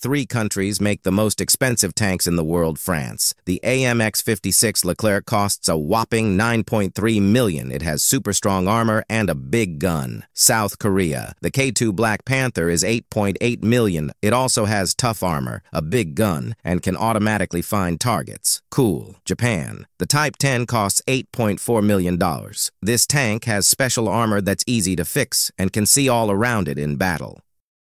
Three countries make the most expensive tanks in the world, France. The AMX-56 Leclerc costs a whopping 9.3 million. It has super strong armor and a big gun. South Korea. The K2 Black Panther is 8.8 million. It also has tough armor, a big gun, and can automatically find targets. Cool. Japan. The Type 10 costs $8.4 million. This tank has special armor that's easy to fix and can see all around it in battle.